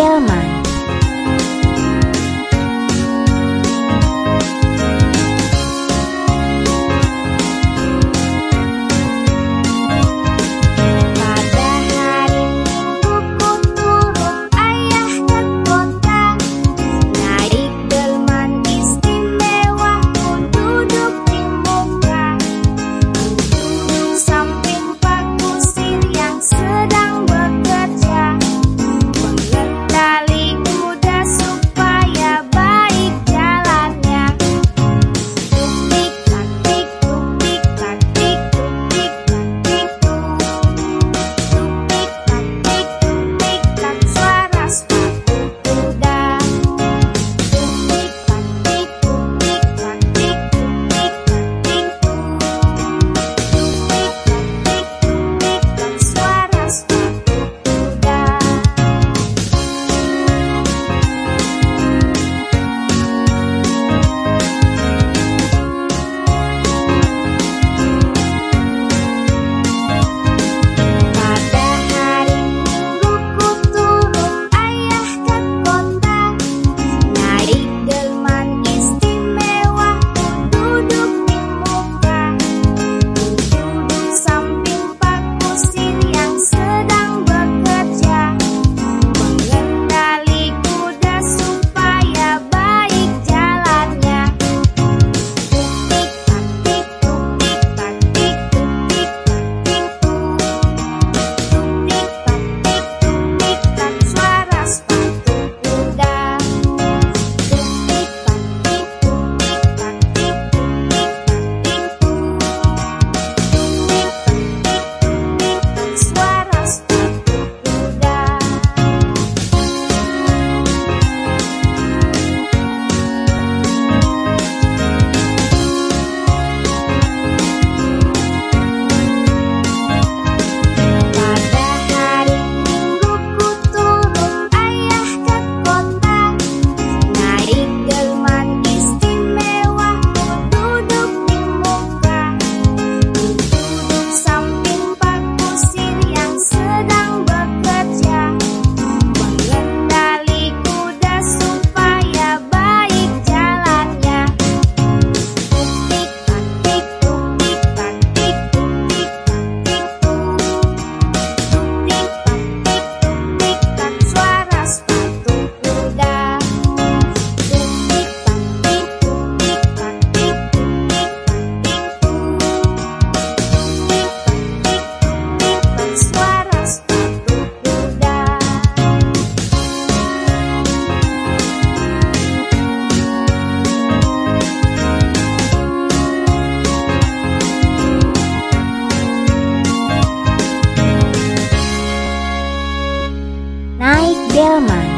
Elma. Naik delman